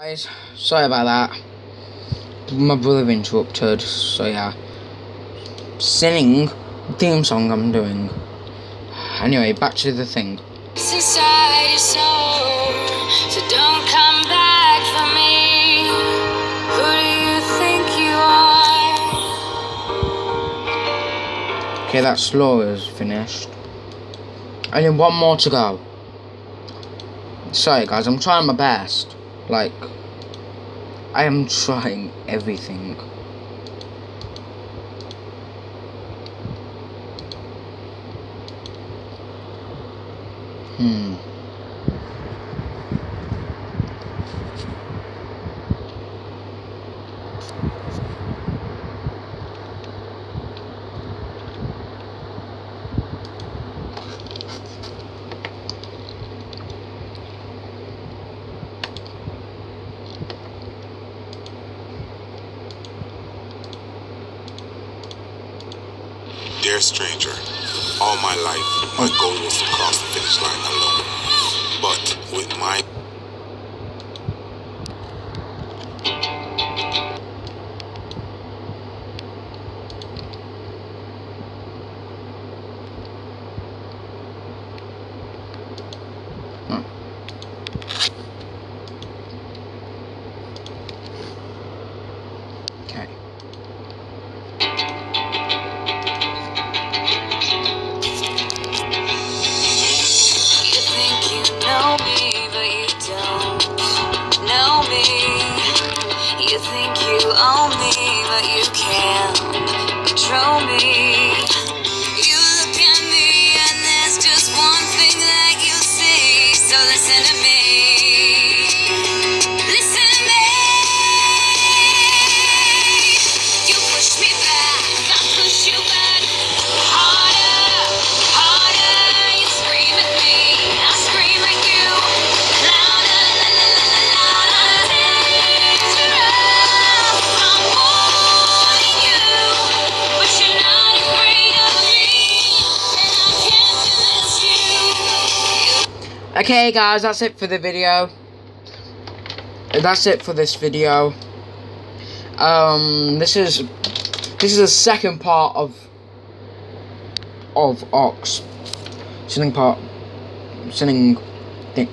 Guys, sorry about that. My brother interrupted, so yeah. Singing theme song I'm doing. Anyway, back to the thing. It's inside your soul, so don't come back for me. Who do you think you are? Okay, that slow is finished. And then one more to go. Sorry guys, I'm trying my best. Like, I am trying everything. Hmm. Dear stranger, all my life, my goal was to control me. You look at me, and there's just one thing that you see. So listen to me. Okay guys, that's it for the video. That's it for this video. Um, this is this is the second part of of Ox. Sinning part, sinning thing.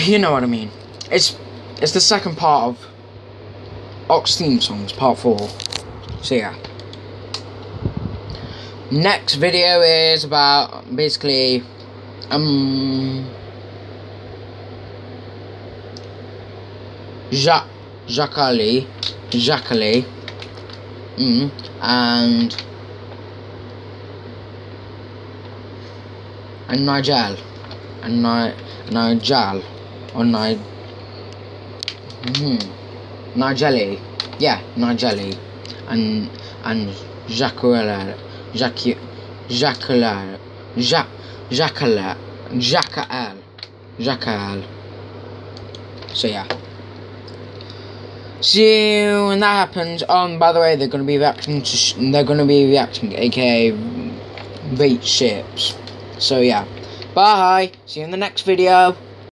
You know what I mean. It's it's the second part of Ox theme songs, part four. So yeah. Next video is about basically um Jacques Ali Jacques mm, and and Nigel and Ni Nigel or Ni hmm Nigeli yeah Nigeli and and Jacques Jacques Jacques Jacques Jacques Jacques Jacques so yeah See you when that happens. Um, by the way, they're gonna be reacting to. They're gonna be reacting, aka rate ships. So yeah, bye. See you in the next video.